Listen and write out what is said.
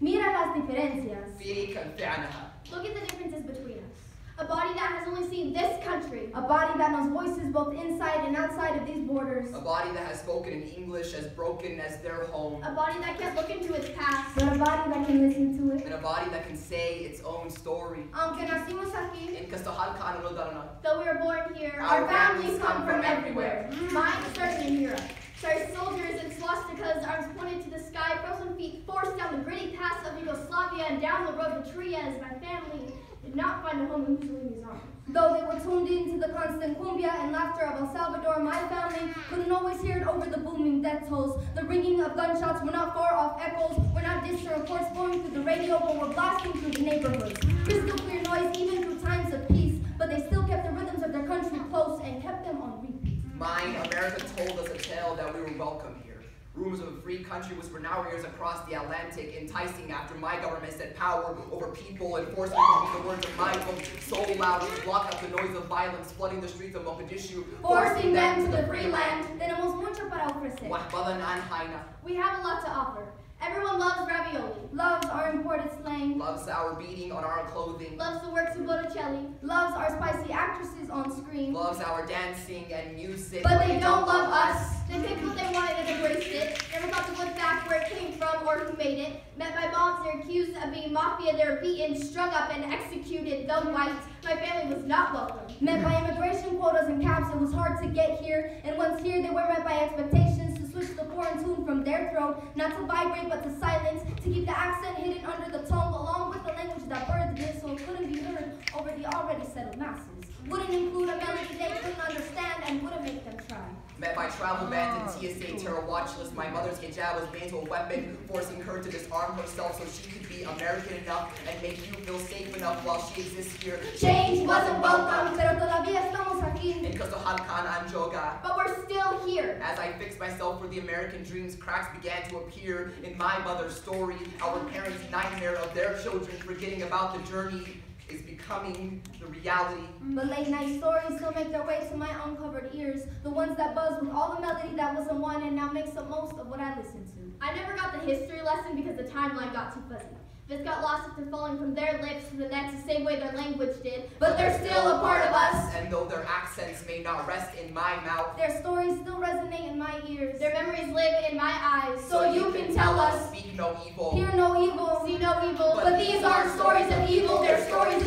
Mira las diferencias. Look at the differences between us. A body that has only seen this country. A body that knows voices both inside and outside of these borders. A body that has spoken in English as broken as their home. A body that can look into its past. But a body that can listen to it. And a body that can say its own story. Aunque nacimos aquí. En Castajalca, Though we were born here, our, our families, families, come from, from everywhere. everywhere. Mine started in Europe. So our soldiers in down the road to Trieste. my family did not find a home in Mussolini's arms. Though they were tuned into the constant cumbia and laughter of El Salvador, my family couldn't always hear it over the booming death tolls. The ringing of gunshots were not far off echoes, were not distant reports flowing through the radio, but were blasting through the neighborhoods. Crystal clear noise even through times of peace, but they still kept the rhythms of their country close and kept them on repeat. Mine, America told us a tale that we were welcome here. Rumors of a free country whisper now ears across the Atlantic, enticing after my government said power over people and forced me to the words of my folk so loud to block out the noise of violence flooding the streets of Mogadishu, forcing, forcing them, them to the free land. Tenemos mucho para ofrecer. We have a lot to offer. Everyone loves ravioli, loves our imported slang, loves our beating on our clothing, loves the works of Botticelli, loves our spicy actresses on screen, loves our dancing and music. But they, don't, don't love us. They pick what they want made it. Met my moms, they're accused of being mafia. They're beaten, strung up, and executed. The white. My family was not welcome. Met by immigration quotas and caps, it was hard to get here. And once here, they were met by expectations to switch the foreign tune from their throat, not to vibrate but to silence, to keep the accent hidden under the tongue, along with the language that birthed it, so it couldn't be heard over the already settled masses. Wouldn't include a melody they couldn't understand and wouldn't make them try. Met by travel bans and TSA terror watch list, my mother's hijab was made into a weapon, forcing her to disarm herself so she could be American enough and make you feel safe enough while she exists here. Change wasn't welcome, pero todavía estamos aquí. In Kasahalkan Anjoga. But we're still here. As I fixed myself for the American dreams, cracks began to appear in my mother's story. Our parents' nightmare of their children forgetting about the journey is becoming the reality. But late night stories still make their way to my uncovered ears, the ones that buzz with all the melody that wasn't one and now makes the most of what I listen to. I never got the history lesson because the timeline got too fuzzy. This got lost after falling from their lips to the next the same way their language did. But they're still a part of us. And though their accents may not rest in my mouth, Their stories still resonate in my ears. Their memories live in my eyes. So you can tell us, speak no evil. hear no evil, See no evil. But these aren't stories of evil, they're stories